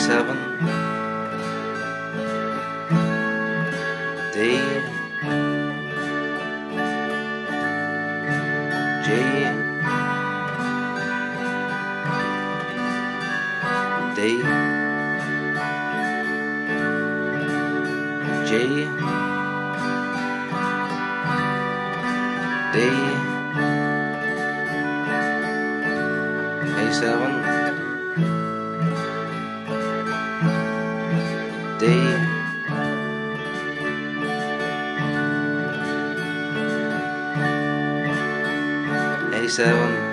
A7 D G D G D A7 D A7